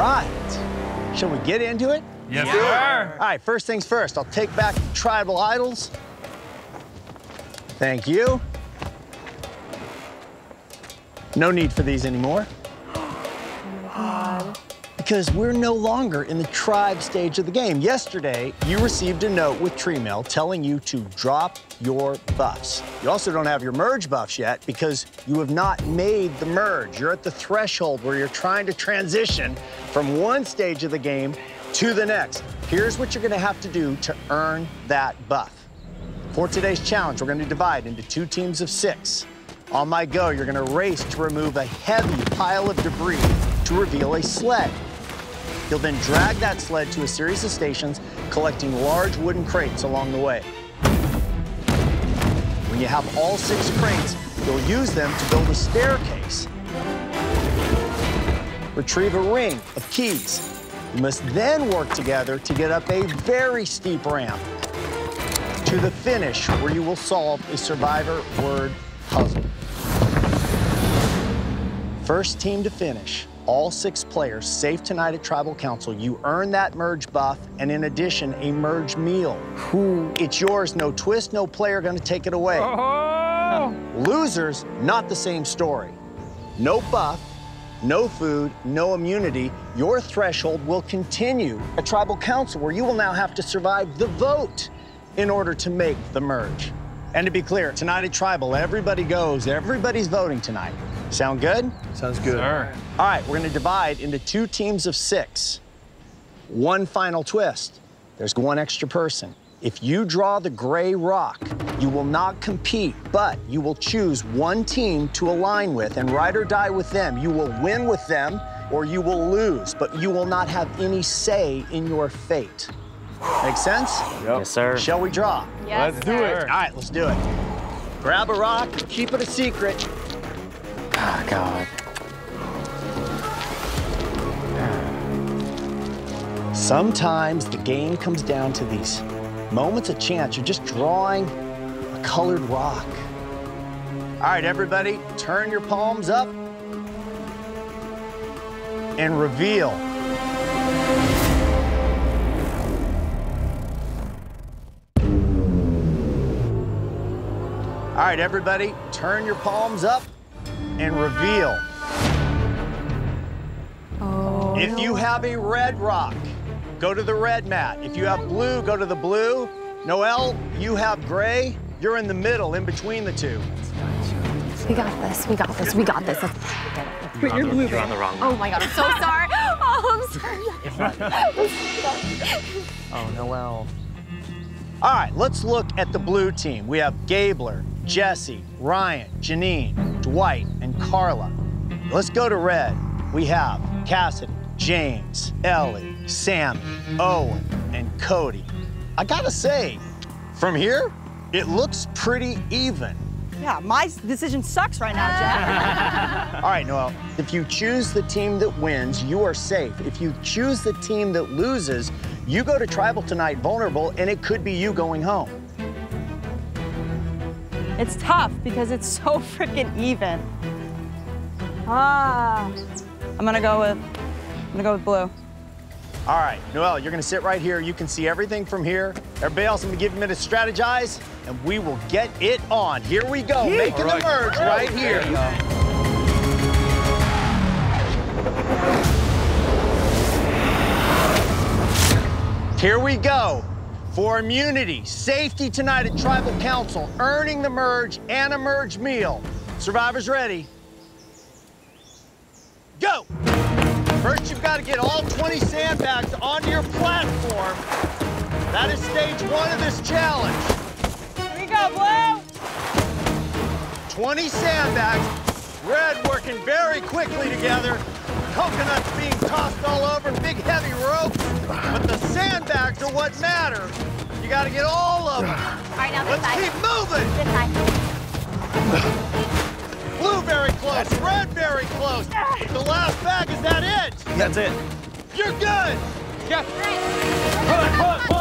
right. Shall we get into it? Yes, sir. All right, first things first, I'll take back tribal idols. Thank you. No need for these anymore. Because we're no longer in the tribe stage of the game. Yesterday, you received a note with Tree Mail telling you to drop your buffs. You also don't have your merge buffs yet because you have not made the merge. You're at the threshold where you're trying to transition from one stage of the game to the next. Here's what you're gonna have to do to earn that buff. For today's challenge, we're gonna divide into two teams of six. On my go, you're gonna race to remove a heavy pile of debris to reveal a sled. You'll then drag that sled to a series of stations, collecting large wooden crates along the way. When you have all six crates, you'll use them to build a staircase. Retrieve a ring of keys. You must then work together to get up a very steep ramp to the finish where you will solve a survivor word puzzle. First team to finish, all six players safe tonight at Tribal Council. You earn that merge buff and in addition, a merge meal. It's yours, no twist, no player gonna take it away. Oh. Losers, not the same story. No buff, no food, no immunity. Your threshold will continue at Tribal Council, where you will now have to survive the vote in order to make the merge. And to be clear, tonight at Tribal, everybody goes, everybody's voting tonight. Sound good? Sounds good. Sir. All right, we're gonna divide into two teams of six. One final twist. There's one extra person. If you draw the gray rock, you will not compete, but you will choose one team to align with and ride or die with them. You will win with them or you will lose, but you will not have any say in your fate. Make sense? Yes, sir. Shall we draw? Yes, Let's do it. All right, let's do it. Grab a rock, keep it a secret. Oh, God. Sometimes the game comes down to these moments of chance. You're just drawing a colored rock. All right, everybody, turn your palms up and reveal. All right, everybody, turn your palms up and reveal. Oh, If you have a red rock, go to the red mat. If you have blue, go to the blue. Noelle, you have gray. You're in the middle, in between the two. we got this. We got this. We got this. Let's You're, on the, you're on the wrong oh one. Oh my God, I'm so sorry. Oh, I'm sorry. Oh, Noelle. All right, let's look at the blue team. We have Gabler, Jesse, Ryan, Jeanine, Dwight, and Karla. Let's go to red. We have Cassidy, James, Elie, Sami, Owen, and Cody. I gotta say, from here, it looks pretty even. Yeah, my decision sucks right now, Jack. All right, Noelle, if you choose the team that wins, you are safe. If you choose the team that loses, you go to tribal tonight vulnerable, and it could be you going home. It's tough because it's so freaking even. Ah, I'm gonna go with, I'm gonna go with blue. All right, Noelle, you're gonna sit right here. You can see everything from here. Everybody else, I'm gonna give you a minute to strategize, and we will get it on. Here we go, making the merge right here. Here we go. For immunity, safety tonight at Tribal Council, earning the merge and a merge meal. Survivors ready? Go! First, you've got to get all 20 sandbags onto your platform. That is stage one of this challenge. Here we go, blue. 20 sandbags, working very quickly together, coconuts being tossed all over, big heavy rope, but the sandbags are what matter. You got to get all of them. All right, now this Let's side. keep moving. This side. Blue very very close. Red very close. The last bag, is that it? That's it. You're good. Yeah.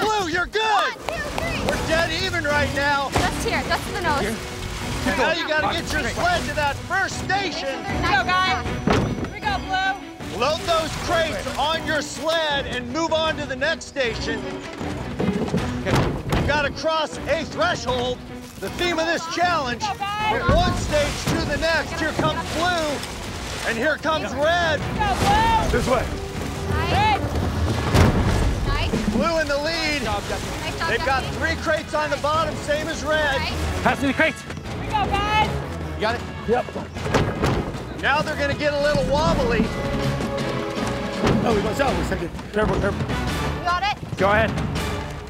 Blue, you're good. One, two, three. We're dead even right now. Just here, just to the nose. Now you gotta get your sled to that first station. Here go, guys. Here we go, Blue. Load those crates on your sled and move on to the next station. You gotta cross a threshold. The theme of this challenge, from one stage to the next. Here comes blue, and here comes red. Go, This way. Nice. Nice. Blue in the lead. Nice job, They've got three crates on the bottom, same as red. Right. Pass me the crate. You got it? Yep. Now they're gonna get a little wobbly. Oh, we got Zell. Second. Careful, careful. You got it? Go ahead.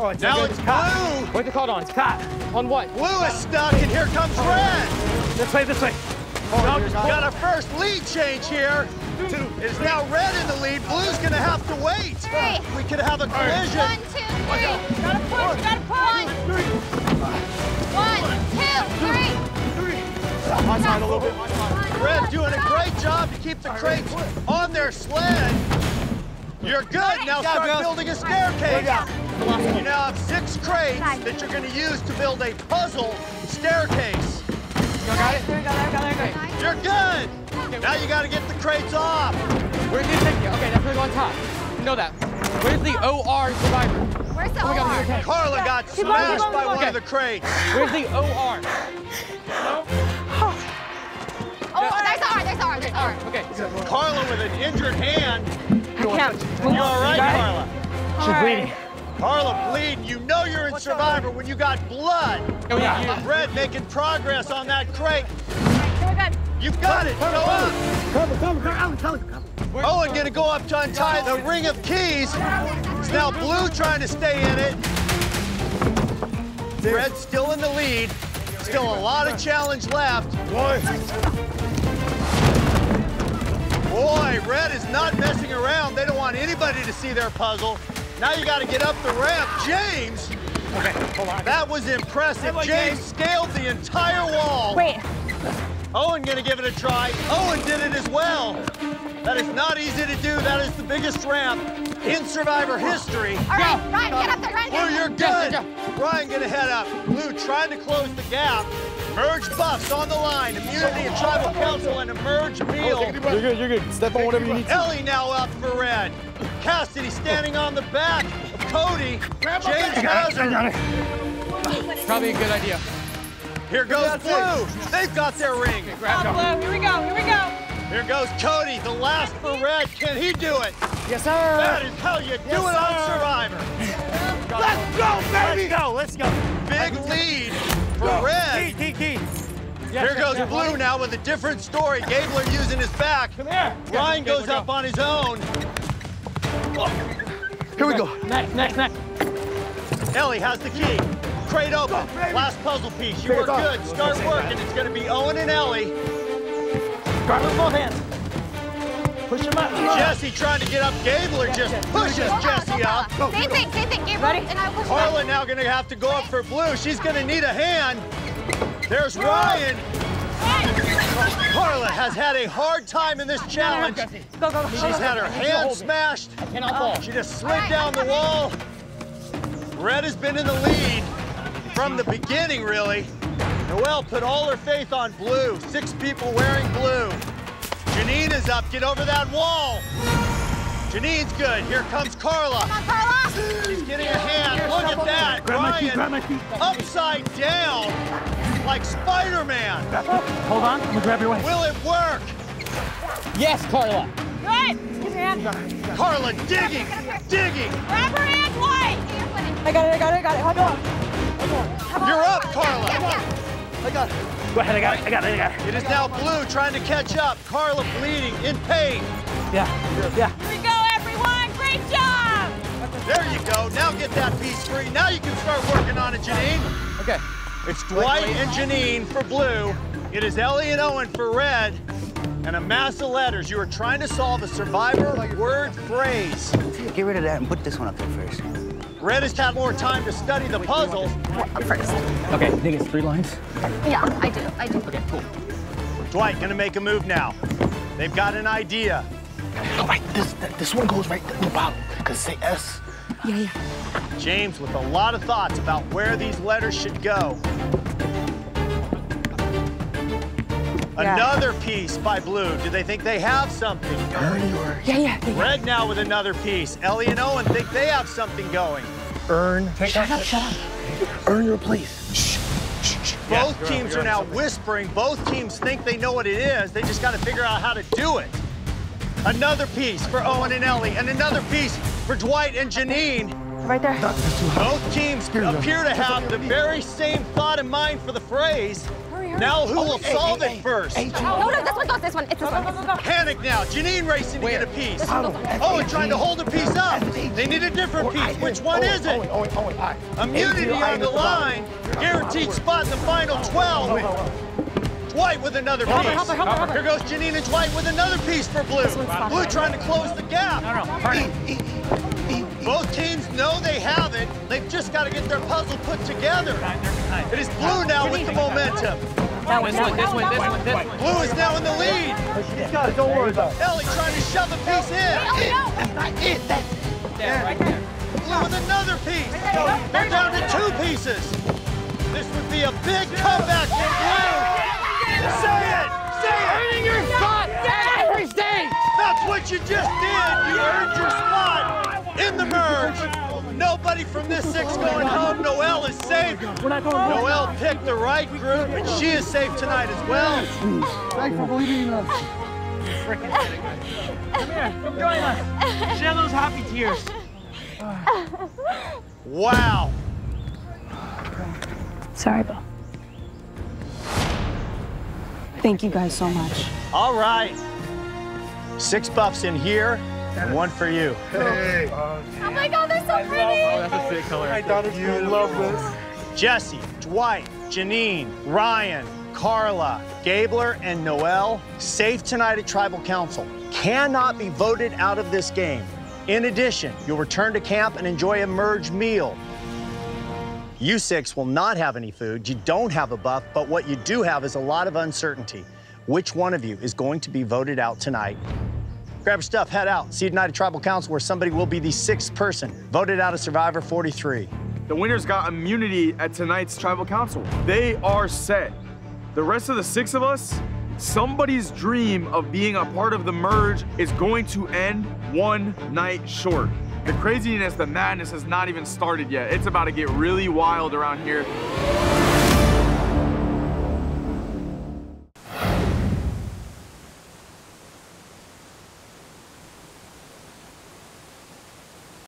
Oh, it's Now okay. it's blue. Wait, the call on. It's cut. On what? Blue is stuck, and here comes oh. red. This way, this way. Oh, well, we got a first lead change here. It's now red in the lead. Blue's gonna have to wait. Three. We could have a collision. One, two, three. Gotta push, gotta push. One, two, three. On side a little bit. Red doing a great job to keep the crates on their sled. You're good. Now start building a staircase. You now have six crates that you're gonna use to build a puzzle staircase. You got it? There we go, there we go, there we go. You're good. Now you gotta get the crates off. Where's the take Okay, that's gonna go on top. You know that. Where's the OR survivor? Where's the Oh my God, OR? Karla got Keep going, keep smashed by one of the crates. Where's the OR? There's the R, there's the R, there's the R. Okay. Karla with an injured hand. I can't. You all right, Karla? She's bleeding. Karla bleeding. You know you're in Survivor when you got blood. Oh, yeah. you- Red making progress on that crate. Here we go. You got it. Go up. Cover, cover, cover, cover, cover. Owen gonna go up to untie the ring of keys. It's now Blue trying to stay in it. Red's still in the lead. Still a lot of challenge left. Boy. Boy, Red is not messing around. They don't want anybody to see their puzzle. Now you got to get up the ramp. James, Okay, hold on. that was impressive. James James. scaled the entire wall. Wait. Owen gonna give it a try. Owen did it as well. That is not easy to do. That is the biggest ramp in Survivor history. All right, Ryan, get up there, Ryan. Blue, you're up there. good. Ryan gonna head up. Blue trying to close the gap. Merge buffs on the line. Immunity and tribal council and a merge meal. You're good, you're good. Step on whatever you need to. Elie now up for red. Cassidy standing on the back of Cody. James has her. Probably a good idea. Here goes Blue. They've got their ring. Come on, oh, Blue. Here we go, here we go. Here goes Cody, the last for red. Can he do it? Yes, sir. That is how you do it on Survivor. Let's go, baby. Let's go, let's go. Big lead for red. Key, key, key. Here goes Blue now with a different story. Gabler using his back. Come here. Ryan goes up on his own. Here we go. Next, next, next. Elie has the key. Crate open. Last puzzle piece. You were Take it off. good. Start working. It's going to be Owen and Elie. Grab with both hands. Push him up. Jesse trying to get up. Gabler just pushes Go, Jesse go, up. go. Same thing, same thing. Gabriel, and I push Karla now going to have to go up for Blue. She's going to need a hand. There's Ryan. Karla has had a hard time in this challenge. Go, go, go. She's had her hand smashed. Cannot fall. She just slid down the wall. Red has been in the lead from the beginning, really. Noelle put all her faith on blue. Six people wearing blue. Jeanine is up. Get over that wall. Jeanine's good. Here comes Karla. Come on, Karla. She's getting a hand. Look at that. Grab my key, Ryan grab my key. upside down like Spider-Man. Hold on, I'm gonna grab your way. Will it work? Yes, Karla. Good. Give your hand. Karla digging, digging. Grab her hand, White. I got it, I got it, I got it. Hold on. You're up, Karla. yes. I got it. Go ahead, I got it, I got it, I got it. It is now blue trying to catch up. Karla bleeding in pain. Yeah, yeah. Here we go, everyone. Great job. There you go. Now get that piece free. Now you can start working on it, Jeanine. Okay. It's Dwight and Jeanine for blue. It is Elie and Owen for red. And a mass of letters. You are trying to solve a survivor word phrase. Get rid of that and put this one up there first. Red has had more time to study the puzzle. Up first. Okay, I think it's three lines. Yeah, I do, I do. Okay, cool. Dwight gonna make a move now. They've got an idea. Go right, this this one goes right in the bottom. Cause say S. Yeah, yeah. James with a lot of thoughts about where these letters should go. Another piece by Blue. Do they think they have something? Earn Yeah, yeah. yeah. Red now with another piece. Elie and Owen think they have something going. Earn. Shut up, shut up. Earn your place. Shh. Shh. Shh. Both teams are now whispering. Both teams think they know what it is. They just got to figure out how to do it. Another piece for Owen and Elie, and another piece for Dwight and Jeanine. Right there. Not this too high. Both teams appear to have the very same thought in mind for the phrase. Hurry, hurry. Now, who will hey, solve hey, it first? Hey, No, no, this one goes. This one. It's this one. Panic now. Jeanine racing to get a piece. Owen, Owen oh, trying to hold a piece up. They need a different piece. Which one is it? Owen, Owen, I. Immunity on the line. Guaranteed spot in the final 12. Dwight with another piece. Help her, help her, help her, her. Here goes Jeanine and Dwight with another piece for Blue. Blue trying to close the gap. No, no, Both teams know they have it. They've just got to get their puzzle put together. It is Blue now with the momentum. That one, This that one, this one, this one, this one. Blue is now in the lead. Got it. Don't worry about it. Elie trying to shove a piece in. That's not it. That's There, right there. Blue with another piece. They're down to two pieces. This would be a big comeback for Blue. Say it. Say it. Earning your spot at every stage. That's what you just did. You earned your spot in the merge. Nobody from this six going home. Noelle is safe. We're not going home. Noelle picked the right group, and she is safe tonight as well. Thanks for believing in us. Come here. Come join us. Share those happy tears. Wow. Sorry, Bill. Thank you guys so much. All right. Six buffs in here, and one for you. Hey. Oh my God, they're so pretty. Oh, that's a sick color. I thought you love this. Jesse, Dwight, Jeanine, Ryan, Karla, Gabler, and Noelle, safe tonight at Tribal Council, cannot be voted out of this game. In addition, you'll return to camp and enjoy a merge meal. You six will not have any food. You don't have a buff, but what you do have is a lot of uncertainty. Which one of you is going to be voted out tonight? Grab your stuff, head out. See at Tribal Council, where somebody will be the sixth person voted out of Survivor 43. The winners got immunity at tonight's tribal council. They are set. The rest of the six of us, somebody's dream of being a part of the merge is going to end one night short. The craziness, the madness has not even started yet. It's about to get really wild around here.